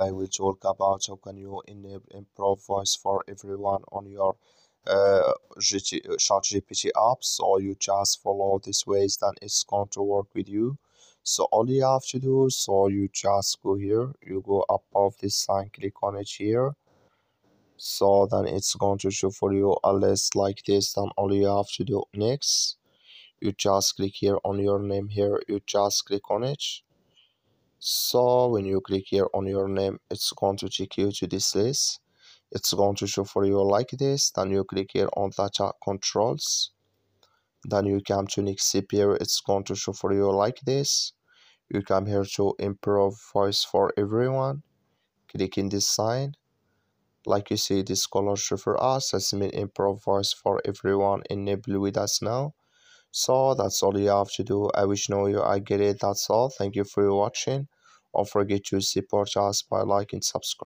I will talk about how can you enable improve voice for everyone on your uh, GT, ChatGPT app. So you just follow these ways, then it's going to work with you. So all you have to do, so you just go here, you go above this sign, click on it here. So then it's going to show for you a list like this. Then all you have to do next, you just click here on your name here, you just click on it so when you click here on your name it's going to take you to this list. It's going to show for you like this. Then you click here on data controls. Then you come to next here. It's going to show for you like this. You come here to improve voice for everyone. Click in this sign. Like you see this color show for us. As mean improve voice for everyone enable with us now so that's all you have to do. I wish know you i get it that's all. Thank you for watching. Don't forget to support us by liking subscribe